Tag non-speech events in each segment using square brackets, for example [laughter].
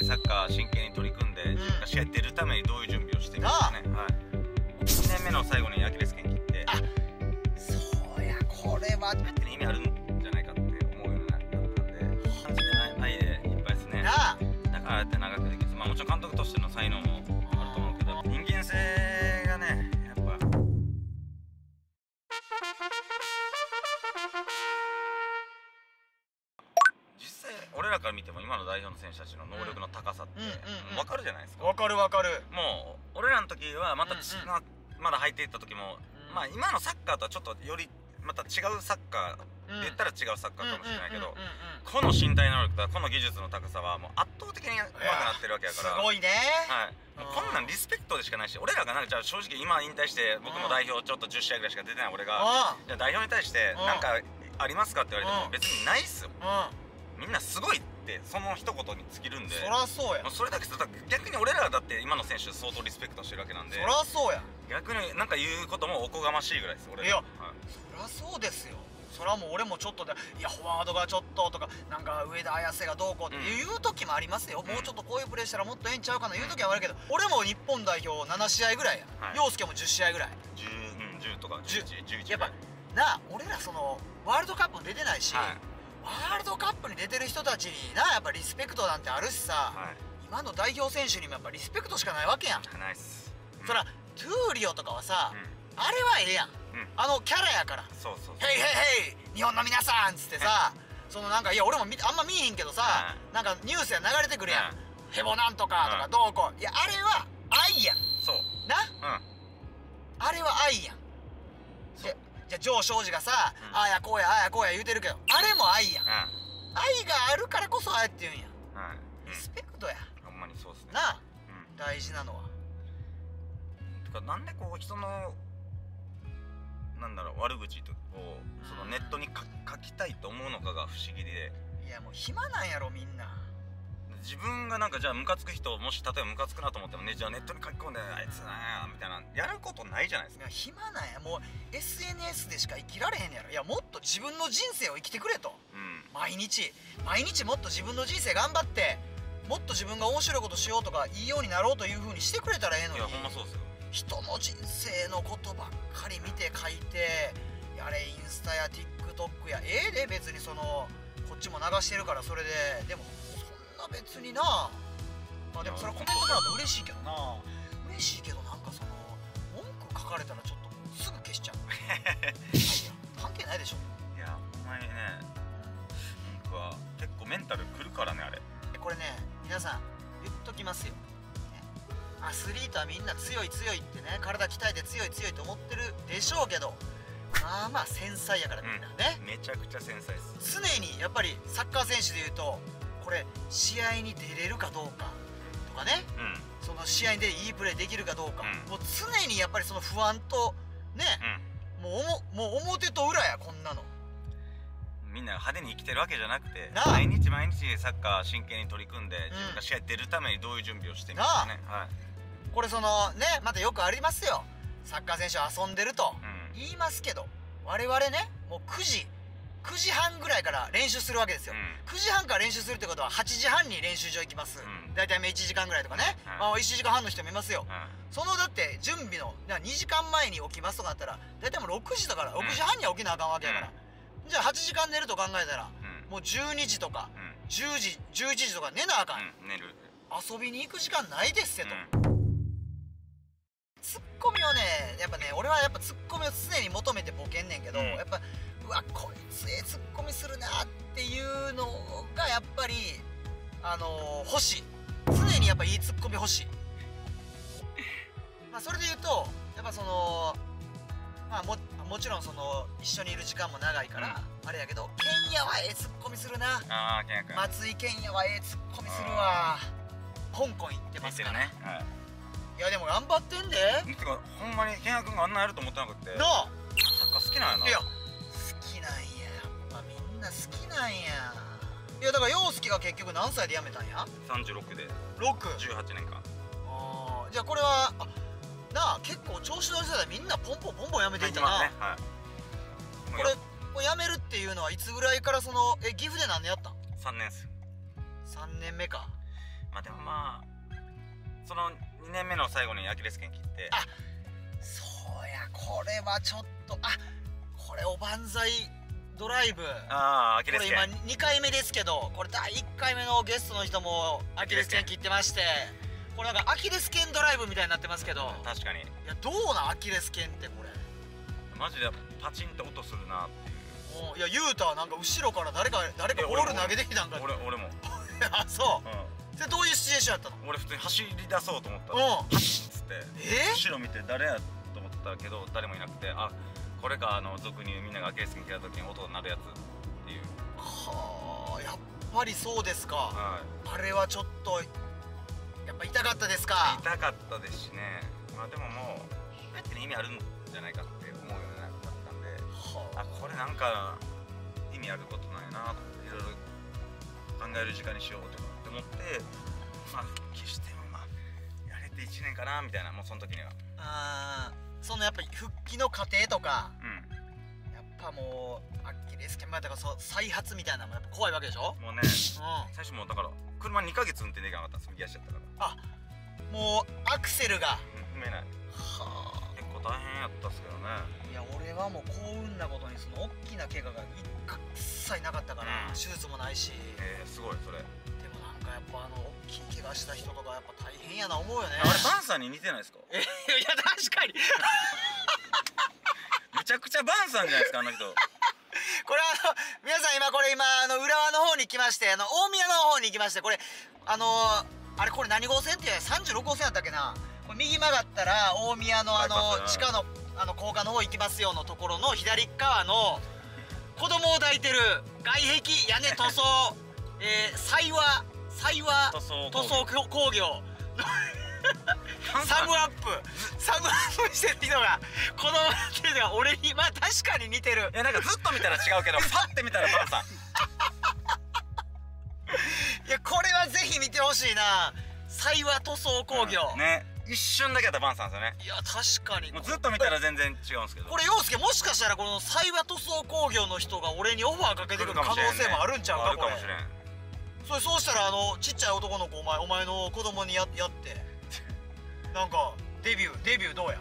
日サッカー真剣に取り組んで、自分が試合出るためにどういう準備をしていくかね、はい、1年目の最後にアキレス腱切って。あそうやこれは。やってる意味あるんじゃないかって思うようになったんで感じでない愛でいっぱいですね。だからああやって長くできる。まあもちろん監督としての才能もあると思うけど人間性らから見ても今の代表の選手たちの能力の高さってうんうんうん分かるじゃないですか。わかるわかる。もう俺らの時はまたち、うんうん。ままだ入っていった時も、うん。まあ今のサッカーとはちょっとよりまた違うサッカーうんで言ったら違うサッカーかもしれないけどこの身体能力とこの技術の高さはもう圧倒的に上手くなってるわけやから。すごいね。はい、もうこんなんリスペクトでしかないし俺らがなんかじゃあ正直今引退して僕も代表ちょっと10試合ぐらいしか出てない俺があじゃあ代表に対してうんなんかありますかって言われてもうん。別にないっすよ。あうんみんなすごいってその一言に尽きるんで。そらそうや。それだけさ逆に俺らだって今の選手相当リスペクトしてるわけなんで。そらそうや。逆になんか言うこともおこがましいぐらいです俺ら。いやはい。そらそうですよ。そらもう俺もちょっとでいやフォワードがちょっととかなんか上田綺世がどうこうって言う時もありますよ、もうちょっとこういうプレーしたらもっとええんちゃうかな言う時はあるけど俺も日本代表7試合ぐらいや。はい。陽介、も10試合ぐらい。10, うん10とか10 11 11やっぱなあ俺らそのワールドカップも出てないし、はいワールドカップに出てる人たちになやっぱリスペクトなんてあるしさ、はい。今の代表選手にもやっぱリスペクトしかないわけやん、うん。そらトゥーリオとかはさ、うん。あれはええやん。うん。あのキャラやから。そうそうそう。ヘイヘイヘイ日本の皆さんっつってさそのなんかいや俺も見あんま見えへんけどさうなんかニュースや流れてくるやん。うん。ヘボなんとかとかうん。どうこう。いやあれは愛やん。そう。な？うん。あれは愛やん。そうじゃあジョー庄司がさうん。ああやこうやああやこうや言うてるけどあれも愛やん。う愛があるからこそああやって言うんや。ん。はいリスペクトや。ほんまにそうっすね。なあうん。大事なのは。てかなんでこう人のなんだろう悪口とをそのネットにか書きたいと思うのかが不思議で。いやもう暇なんやろみんな自分がなんかじゃあムカつく人もし例えばムカつくなと思ってもねじゃあネットに書き込んであいつなみたいなやることないじゃないですか。暇なんや。もう SNS でしか生きられへんやろ。いやもっと自分の人生を生きてくれと。うん。毎日。毎日もっと自分の人生頑張って。もっと自分が面白いことしようとかいいようになろうという風にしてくれたらええのに。いやほんまそうっすよ。人の人生のことばっかり見て書いてやれインスタや TikTok や。ええで別にそのこっちも流してるからそれで。でも別にな。まあでもそれはコメントもらうと嬉しいけどな。嬉しいけどなんかその文句書かれたらちょっとすぐ消しちゃう。[laughs] 関係ないでしょ。いやお前ね僕は結構メンタルくるからねあれ。でこれね皆さん言っときますよ、ね。アスリートはみんな強い強いってね体鍛えて強い強いと思ってるでしょうけどまあまあ繊細やからみんなね、めちゃくちゃ繊細です。常にやっぱりサッカー選手でいうとこれ試合に出れるかどうかとかね。うん。その試合でいいプレーできるかどうか、うん。もう常にやっぱりその不安とね、もうおももう表と裏やこんなの。うんみんなが派手に生きてるわけじゃなくて毎日毎日サッカー真剣に取り組んで自分が試合出るためにどういう準備をしてみたね。はい。これそのねまたよくありますよ。サッカー選手は遊んでると、うん。言いますけど我々ねもう9時9時半ぐらいから練習するわけですよ、うん。9時半から練習するってことは8時半に練習場行きます、うん。大体1時間ぐらいとかね、はいまあ、1時間半の人もいますよ、うそのだって準備のな2時間前に起きますとかなったら大体もう6時だから6時半には起きなあかんわけやから、じゃあ8時間寝ると考えたらんうん。もう12時とかうん。10時11時とか寝なあかん、遊びに行く時間ないですよと、うん。ツッコミをねやっぱね俺はやっぱツッコミを常に求めてボケんねんけど、うん。やっぱあのー欲しい。常にやっぱいいツッコミ欲しい。まあそれで言うとやっぱそのまあももちろんその一緒にいる時間も長いから、あれやけどケンヤはええツッコミするな。ああケンヤ君松井ケンヤはええツッコミするわ。香港行ってますから。ね。はい。いやでも頑張ってんで。てかほんまにケンヤ君があんなやると思ってなくてなあ。サッカー好きなんやな。いや好きなんや。やっぱみんな好きなんやいやだから陽介が結局何歳で辞めたんや？36で。6? 18年間。あー。じゃあこれはあなあ結構調子乗り世代みんなポンポンポンポン辞めていったな、ねはい。これこれ辞めるっていうのはいつぐらいからそのえ岐阜で何年やったん？3年っす。よ3年目か。まあでもまあその2年目の最後にアキレス腱切って。あそうやこれはちょっとあこれおばんざいドライブ。ああアキこれ今レス腱2回目ですけどこれ第1回目のゲストの人もアキレス腱切ってましてこれなんかアキレス腱ドライブみたいになってますけど。確かに。いやどうなんアキレス腱ってこれ。マジでパチンと音するなっていう。いやユータなんか後ろから誰か誰かボール投げてきたんか。俺俺も、[laughs] あそう。うそれどういうシチュエーションやったの？ん、俺普通に走り出そうと思った。らうん。ハッつってえ？後ろ見て誰やと思ったけど誰もいなくてあこれかあの俗にみんながアキレス腱切った時に音が鳴るやつっていう。はあやっぱりそうですか。はい。あれはちょっとやっぱ痛かったですか？痛かったですしね。まあでももう全てに意味あるんじゃないかって思うようになったんで。はあ。これなんか意味あることなんやなと思っていろいろ考える時間にしようとかって思ってまあ復帰してもまあやれて1年かなみたいなもうその時には。あーそのやっぱり復帰の過程とかうやっぱもうアキレス腱まあだからそう再発みたいなのもやっぱ怖いわけでしょ？んもうねう最初もうだから車2ヶ月運転できなかったんです右足だったから。んもうアクセルが。うん踏めない。は結構大変やったっすけどね。あいや俺はもう幸運なことにその大きな怪我が一切なかったから、うん。手術もないし。えー、すごいそれやっぱあの大きい怪我した人とかやっぱ大変やな思うよね。あれバンさんに似てないですか？えいや確かに。[laughs] めちゃくちゃバンさんじゃないですかあの人。[laughs] これあの皆さん今これ今あの浦和の方に来ましてあの大宮の方に行きましてこれあのあれこれ何号線っていう36号線だったっけな。これ右曲がったら大宮のあの地下のあの高架の方行きますよのところの左側の子供を抱いてる外壁屋根塗装 [laughs] えー、幸和幸和塗装工業。サムアップ。サムアップしてる人が子供っていうのが俺にまあ確かに似てる。いやなんかずっと見たら違うけど [laughs] パッて見たらバンさん。いやこれはぜひ見てほしいな。幸和塗装工業、ね。一瞬だけやったらバンさんですよね。いや確かに。もうずっと見たら全然違うんですけど。これ陽介もしかしたらこの幸和塗装工業の人が俺にオファーかけてくる可能性もあるんちゃうかあるかもしれん。これそれそうしたらあのちっちゃい男の子お前お前の子供にややって。なんかデビューデビューどうや？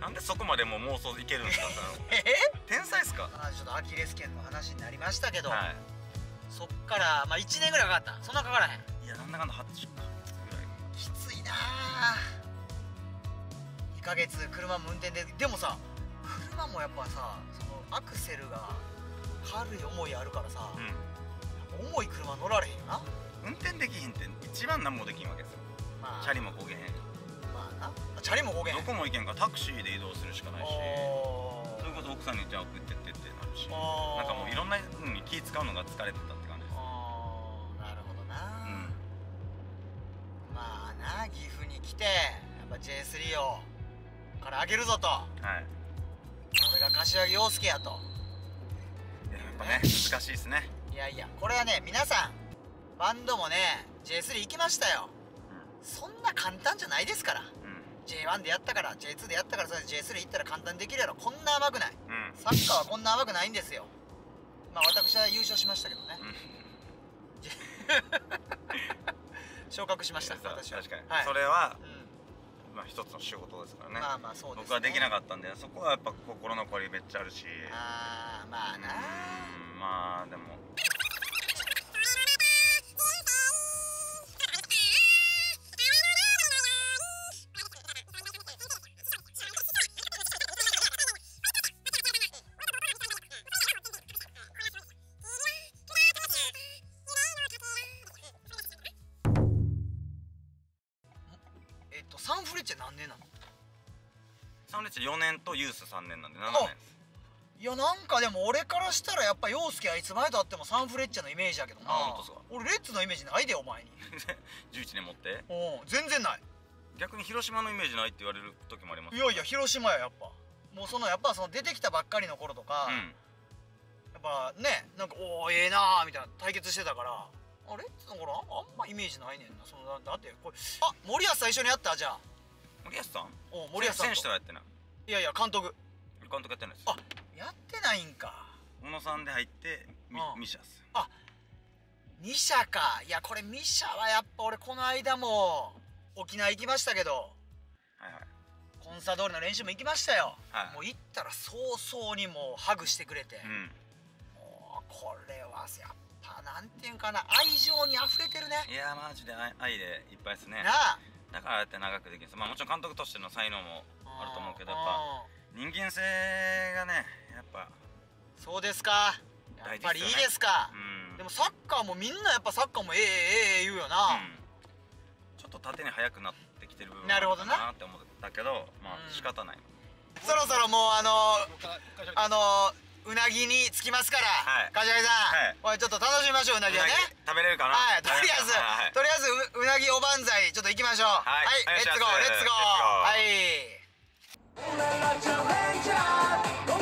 なんでそこまでもう妄想いけるんですか？え？天才っすか？あちょっとアキレス腱の話になりましたけど、はそっからまあ1年ぐらいかかった。そんなかからへん。いいやなんだかんだ8ヶ月ぐらい。きついなあ。2ヶ月車も運転で。でもさ車もやっぱさそのアクセルが軽い重いあるからさ、う重い車乗られへんよって一番何もできんわけですよまあ、チャリもこげへん。まあな。あチャリもこげへん。どこも行けんか。らタクシーで移動するしかないし。おそれこそ奥さんにじゃあ送ってってってなるし。なんかもういろんな風に気使うのが疲れてたって感じです。なるほどな、うん。まあな岐阜に来てやっぱ J3 をからあげるぞと。はい。俺が柏木陽介やと。やっぱね難しいですね。いやいやこれはね皆さんバンドもね J3 行きましたよ。そんな簡単じゃないですから。うん。J1 でやったから J2 でやったからそれ J3 行ったら簡単にできるやろ。こんな甘くない。うん。サッカーはこんな甘くないんですよ。まあ私は優勝しましたけどね。[laughs] 昇格しました私は。確かに、はい。それはうまあ一つの仕事ですからん、ね。まあまあそうです、ね、僕はできなかったんでそこはやっぱ心残りめっちゃあるし。あーまあなうんまあでもサンレッチ4年とユース3年なんで7年。ですいやなんかでも俺からしたらやっぱ陽介はいつまでたってもサンフレッチェのイメージやけどな。あ本当っすか。俺レッツのイメージないでお前に。[laughs] 11年持って。うん全然ない。逆に広島のイメージないって言われる時もあります。いやいや広島ややっぱ。もうそのやっぱその出てきたばっかりの頃とか、うん。やっぱねなんかおおええなーみたいな対決してたからあれ？だからあんまイメージないねんな。そのだだってこれあ森保最初にやった？じゃあ。森保さん？お森保さんと。選手とはやってないいやいや監督。監督やってないです。あやってないんか。小野さんで入ってミうん。ミシャスミシャか。いやこれミシャはやっぱ俺この間も沖縄行きましたけど。はいはい。コンサドーレの練習も行きましたよ、はい。もう行ったら早々にもうハグしてくれて、うん。もうこれはやっぱなんていうんかな。愛情に溢れてるね。いやマジで愛愛でいっぱいですね。なあ。だからああやって長くできるんです。まあもちろん監督としての才能もあると思うけどやっぱうん人間性がねやっぱそうですか。やっぱりいいですか。うん。でもサッカーもみんなやっぱサッカーもええええええ言うよな、うん。ちょっと縦に速くなってきてる部分なるほどな。って思ったけどまあうん。仕方ない。そろそろもうあのここからここからあのうなぎにつきますから、はい。柏木さん、はい。これちょっと楽しみましょううなぎはね。食べれるかな？はい。とりあえず、はいはい。とりあえずううなぎおばんざいちょっと行きましょう。はい。 Let's go let's go let's goはい